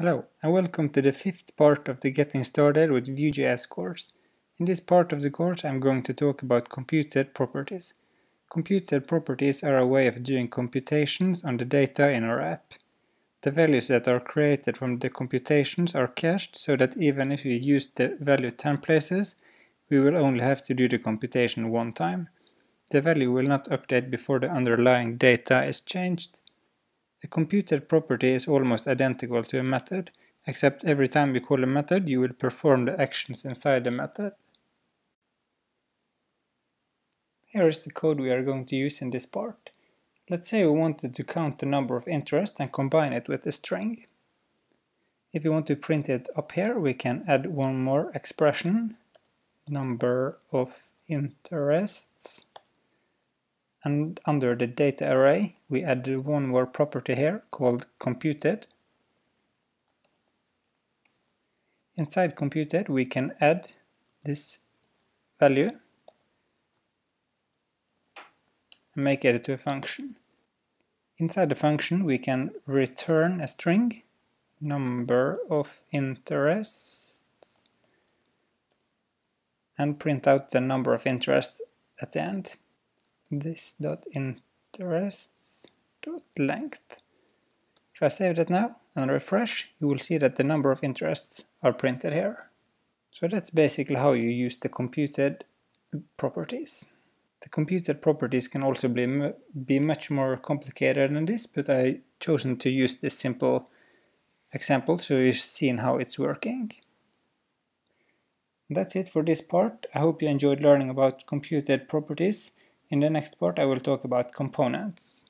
Hello and welcome to the fifth part of the Getting Started with Vue.js course. In this part of the course I'm going to talk about computed properties. Computed properties are a way of doing computations on the data in our app. The values that are created from the computations are cached so that even if we use the value 10 places, we will only have to do the computation one time. The value will not update before the underlying data is changed. A computed property is almost identical to a method, except every time you call a method you will perform the actions inside the method. Here is the code we are going to use in this part. Let's say we wanted to count the number of interest and combine it with a string. If we want to print it up here, we can add one more expression, number of interests and under the data array we add one more property here called computed. Inside computed we can add this value and make it into a function. Inside the function we can return a string, number of interests, and print out the number of interests at the end this dot interests dot length. If I save that now and refresh, you will see that the number of interests are printed here. So that's basically how you use the computed properties. The computed properties can also be, be much more complicated than this, but I chosen to use this simple example so you've seen how it's working. That's it for this part. I hope you enjoyed learning about computed properties in the next part I will talk about components.